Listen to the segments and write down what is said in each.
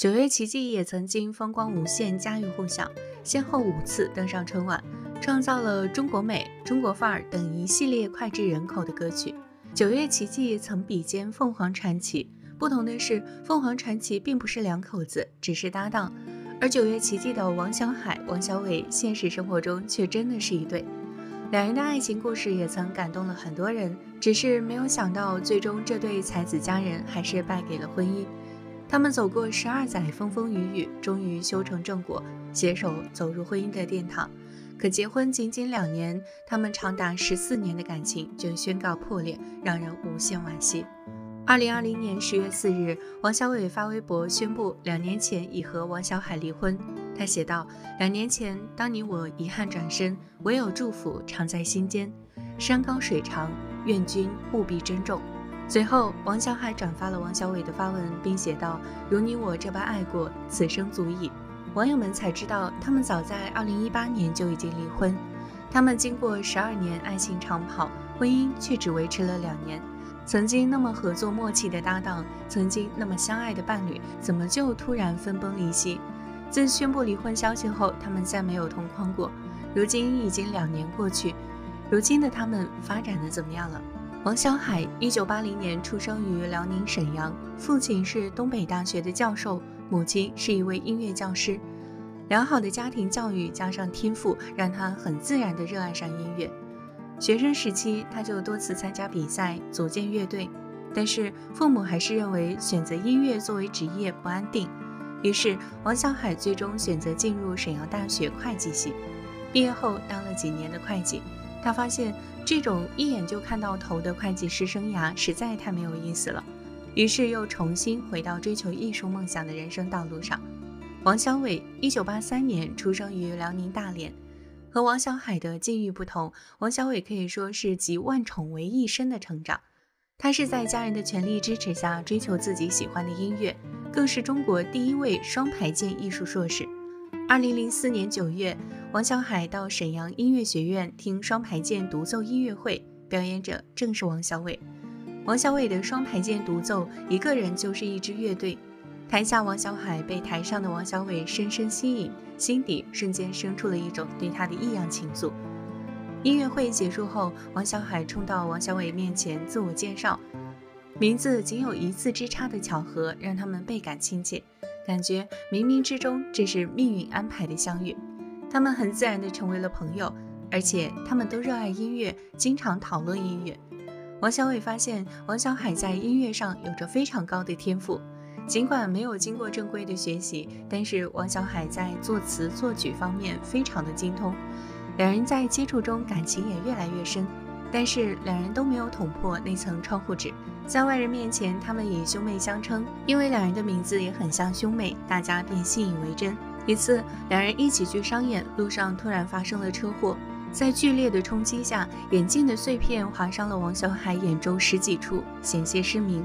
九月奇迹也曾经风光无限，家喻户晓，先后五次登上春晚，创造了中国美、中国范儿等一系列脍炙人口的歌曲。九月奇迹曾比肩凤凰传奇，不同的是，凤凰传奇并不是两口子，只是搭档，而九月奇迹的王小海、王小伟，现实生活中却真的是一对。两人的爱情故事也曾感动了很多人，只是没有想到，最终这对才子佳人还是败给了婚姻。他们走过十二载风风雨雨，终于修成正果，携手走入婚姻的殿堂。可结婚仅仅两年，他们长达十四年的感情就宣告破裂，让人无限惋惜。二零二零年十月四日，王小伟发微博宣布，两年前已和王小海离婚。他写道：“两年前，当你我遗憾转身，唯有祝福常在心间。山高水长，愿君务必珍重。”随后，王小海转发了王小伟的发文，并写道：“如你我这般爱过，此生足矣。”网友们才知道，他们早在2018年就已经离婚。他们经过十二年爱情长跑，婚姻却只维持了两年。曾经那么合作默契的搭档，曾经那么相爱的伴侣，怎么就突然分崩离析？自宣布离婚消息后，他们再没有同框过。如今已经两年过去，如今的他们发展的怎么样了？王小海，一九八零年出生于辽宁沈阳，父亲是东北大学的教授，母亲是一位音乐教师。良好的家庭教育加上天赋，让他很自然地热爱上音乐。学生时期，他就多次参加比赛，组建乐队。但是父母还是认为选择音乐作为职业不安定，于是王小海最终选择进入沈阳大学会计系。毕业后当了几年的会计。他发现这种一眼就看到头的会计师生涯实在太没有意思了，于是又重新回到追求艺术梦想的人生道路上。王小伟，一九八三年出生于辽宁大连。和王小海的境遇不同，王小伟可以说是集万宠为一身的成长。他是在家人的全力支持下追求自己喜欢的音乐，更是中国第一位双排键艺术硕士。二零零四年九月，王小海到沈阳音乐学院听双排键独奏音乐会，表演者正是王小伟。王小伟的双排键独奏，一个人就是一支乐队。台下王小海被台上的王小伟深深吸引，心底瞬间生出了一种对他的异样情愫。音乐会结束后，王小海冲到王小伟面前自我介绍，名字仅有一字之差的巧合，让他们倍感亲切。感觉冥冥之中这是命运安排的相遇，他们很自然地成为了朋友，而且他们都热爱音乐，经常讨论音乐。王小伟发现王小海在音乐上有着非常高的天赋，尽管没有经过正规的学习，但是王小海在作词作曲方面非常的精通，两人在接触中感情也越来越深。但是两人都没有捅破那层窗户纸，在外人面前，他们以兄妹相称，因为两人的名字也很像兄妹，大家便信以为真。一次，两人一起去商演，路上突然发生了车祸，在剧烈的冲击下，眼镜的碎片划伤了王小海眼周十几处，险些失明。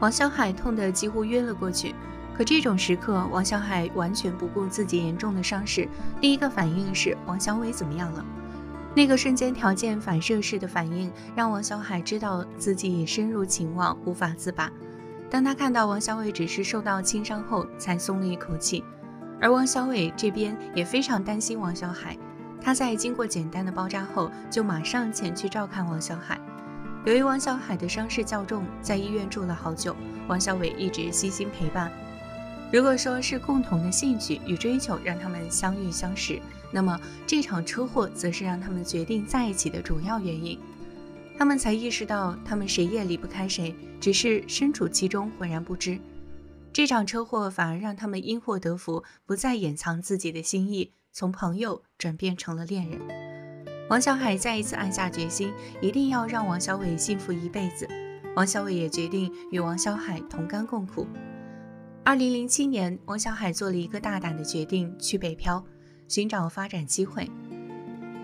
王小海痛得几乎晕了过去。可这种时刻，王小海完全不顾自己严重的伤势，第一个反应是王小伟怎么样了？那个瞬间条件反射式的反应，让王小海知道自己已深入情网，无法自拔。当他看到王小伟只是受到轻伤后，才松了一口气。而王小伟这边也非常担心王小海，他在经过简单的包扎后，就马上前去照看王小海。由于王小海的伤势较重，在医院住了好久，王小伟一直悉心陪伴。如果说是共同的兴趣与追求让他们相遇相识，那么这场车祸则是让他们决定在一起的主要原因。他们才意识到，他们谁也离不开谁，只是身处其中浑然不知。这场车祸反而让他们因祸得福，不再掩藏自己的心意，从朋友转变成了恋人。王小海再一次暗下决心，一定要让王小伟幸福一辈子。王小伟也决定与王小海同甘共苦。二零零七年，王小海做了一个大胆的决定，去北漂，寻找发展机会。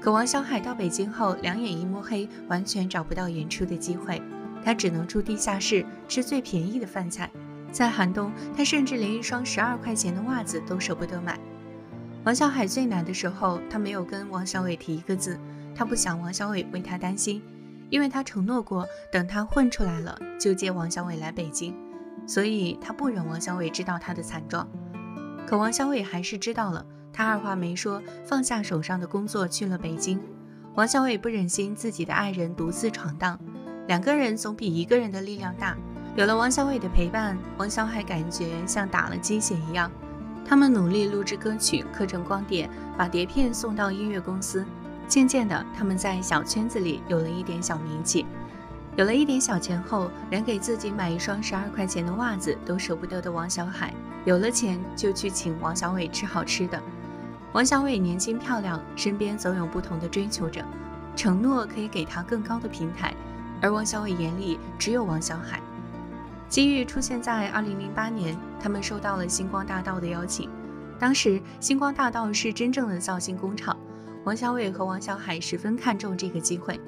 可王小海到北京后，两眼一摸黑，完全找不到演出的机会。他只能住地下室，吃最便宜的饭菜。在寒冬，他甚至连一双十二块钱的袜子都舍不得买。王小海最难的时候，他没有跟王小伟提一个字，他不想王小伟为他担心，因为他承诺过，等他混出来了，就接王小伟来北京。所以他不忍王小伟知道他的惨状。可王小伟还是知道了，他二话没说，放下手上的工作去了北京。王小伟不忍心自己的爱人独自闯荡，两个人总比一个人的力量大。有了王小伟的陪伴，王小海感觉像打了鸡血一样。他们努力录制歌曲，刻成光碟，把碟片送到音乐公司。渐渐的，他们在小圈子里有了一点小名气。有了一点小钱后，连给自己买一双十二块钱的袜子都舍不得的王小海，有了钱就去请王小伟吃好吃的。王小伟年轻漂亮，身边总有不同的追求者，承诺可以给他更高的平台，而王小伟眼里只有王小海。机遇出现在二零零八年，他们收到了星光大道的邀请。当时星光大道是真正的造星工厂，王小伟和王小海十分看重这个机会，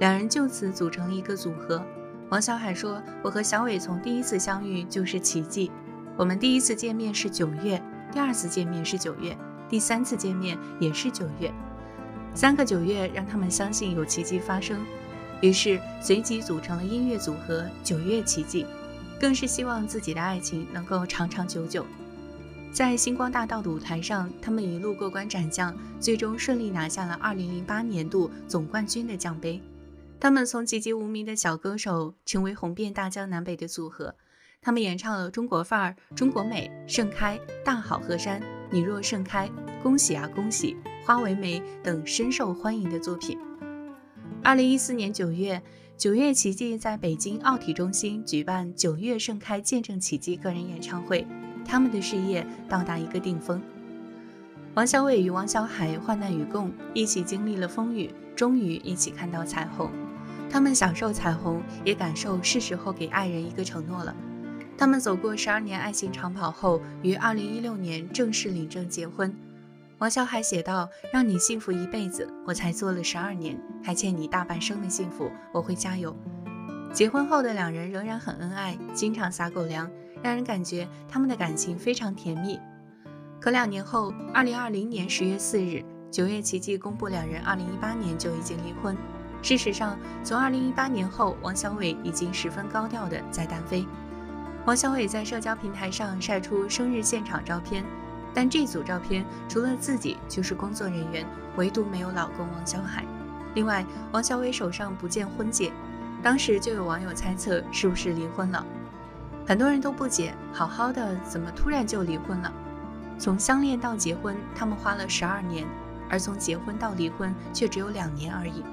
两人就此组成了一个组合。王小海说：“我和小伟从第一次相遇就是奇迹。我们第一次见面是九月，第二次见面是九月，第三次见面也是九月，三个九月让他们相信有奇迹发生，于是随即组成了音乐组合九月奇迹。”更是希望自己的爱情能够长长久久。在星光大道的舞台上，他们一路过关斩将，最终顺利拿下了2008年度总冠军的奖杯。他们从籍籍无名的小歌手，成为红遍大江南北的组合。他们演唱了《中国范儿》《中国美》《盛开》《大好河山》《你若盛开》《恭喜啊恭喜》《花为媒》等深受欢迎的作品。2014年9月。九月奇迹在北京奥体中心举办“九月盛开，见证奇迹”个人演唱会，他们的事业到达一个顶峰。王小伟与王小海患难与共，一起经历了风雨，终于一起看到彩虹。他们享受彩虹，也感受是时候给爱人一个承诺了。他们走过十二年爱情长跑后，于二零一六年正式领证结婚。王小海写道：“让你幸福一辈子，我才做了十二年，还欠你大半生的幸福，我会加油。”结婚后的两人仍然很恩爱，经常撒狗粮，让人感觉他们的感情非常甜蜜。可两年后，二零二零年十月四日，九月奇迹公布两人二零一八年就已经离婚。事实上，从二零一八年后，王小伟已经十分高调的在单飞。王小伟在社交平台上晒出生日现场照片。但这组照片除了自己就是工作人员，唯独没有老公王小海。另外，王小伟手上不见婚戒，当时就有网友猜测是不是离婚了。很多人都不解，好好的怎么突然就离婚了？从相恋到结婚，他们花了十二年，而从结婚到离婚却只有两年而已。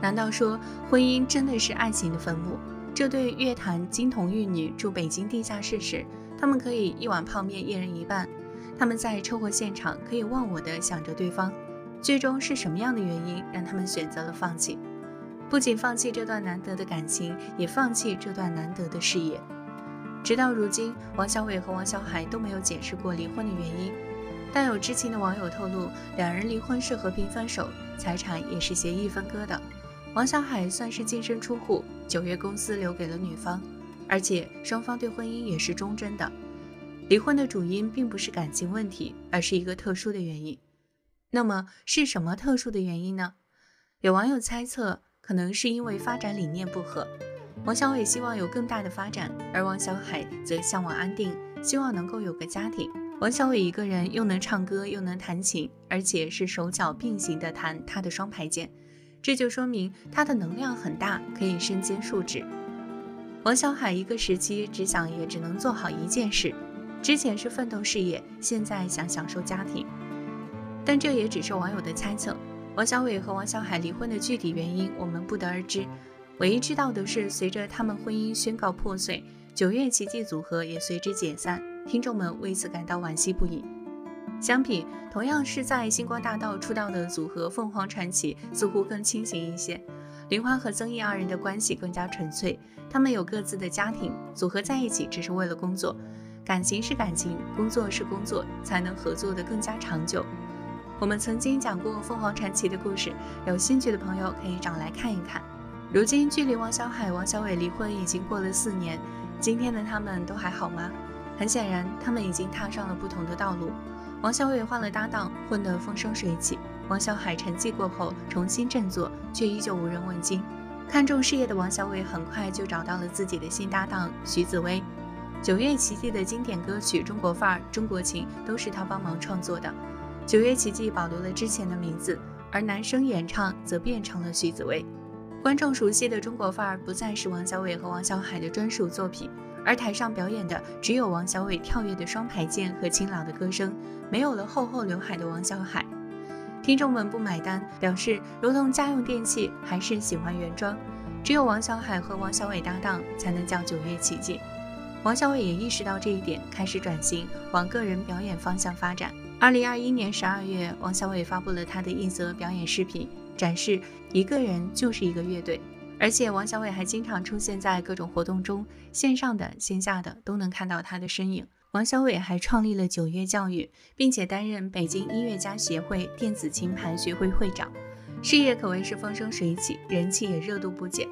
难道说婚姻真的是爱情的坟墓？这对乐坛金童玉女住北京地下室时，他们可以一碗泡面一人一半。他们在车祸现场可以忘我的想着对方，最终是什么样的原因让他们选择了放弃？不仅放弃这段难得的感情，也放弃这段难得的事业。直到如今，王小伟和王小海都没有解释过离婚的原因。但有知情的网友透露，两人离婚是和平分手，财产也是协议分割的。王小海算是净身出户，九月公司留给了女方，而且双方对婚姻也是忠贞的。离婚的主因并不是感情问题，而是一个特殊的原因。那么是什么特殊的原因呢？有网友猜测，可能是因为发展理念不合。王小伟希望有更大的发展，而王小海则向往安定，希望能够有个家庭。王小伟一个人又能唱歌又能弹琴，而且是手脚并行的弹他的双排键，这就说明他的能量很大，可以身兼数职。王小海一个时期只想也只能做好一件事。之前是奋斗事业，现在想享受家庭，但这也只是网友的猜测。王小伟和王小海离婚的具体原因，我们不得而知。唯一知道的是，随着他们婚姻宣告破碎，九月奇迹组合也随之解散，听众们为此感到惋惜不已。相比同样是在星光大道出道的组合凤凰传奇，似乎更清醒一些。林欢和曾毅二人的关系更加纯粹，他们有各自的家庭，组合在一起只是为了工作。感情是感情，工作是工作，才能合作的更加长久。我们曾经讲过凤凰传奇的故事，有兴趣的朋友可以找来看一看。如今距离王小海、王小伟离婚已经过了四年，今天的他们都还好吗？很显然，他们已经踏上了不同的道路。王小伟换了搭档，混得风生水起；王小海沉寂过后重新振作，却依旧无人问津。看重事业的王小伟很快就找到了自己的新搭档徐子薇。九月奇迹的经典歌曲《中国范儿》《中国情》都是他帮忙创作的。九月奇迹保留了之前的名字，而男声演唱则变成了徐子薇。观众熟悉的《中国范儿》不再是王小伟和王小海的专属作品，而台上表演的只有王小伟跳跃的双排键和清朗的歌声，没有了厚厚刘海的王小海。听众们不买单，表示如同家用电器，还是喜欢原装。只有王小海和王小伟搭档，才能叫九月奇迹。王小伟也意识到这一点，开始转型往个人表演方向发展。二零二一年十二月，王小伟发布了他的一则表演视频，展示一个人就是一个乐队。而且王小伟还经常出现在各种活动中，线上的、线下的都能看到他的身影。王小伟还创立了九月教育，并且担任北京音乐家协会电子琴盘学会会长，事业可谓是风生水起，人气也热度不减。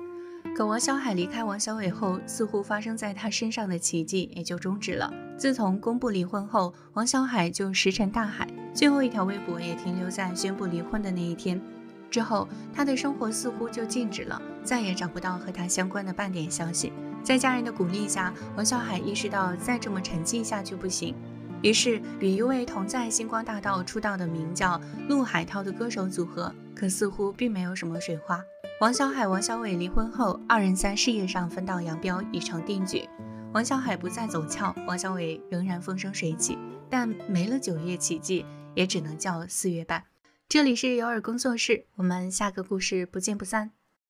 可王小海离开王小伟后，似乎发生在他身上的奇迹也就终止了。自从公布离婚后，王小海就石沉大海，最后一条微博也停留在宣布离婚的那一天。之后，他的生活似乎就静止了，再也找不到和他相关的半点消息。在家人的鼓励下，王小海意识到再这么沉寂下去不行，于是与一位同在星光大道出道的名叫陆海涛的歌手组合，可似乎并没有什么水花。王小海、王小伟离婚后，二人在事业上分道扬镳已成定局。王小海不再走俏，王小伟仍然风生水起，但没了九月奇迹，也只能叫四月半。这里是有耳工作室，我们下个故事不见不散。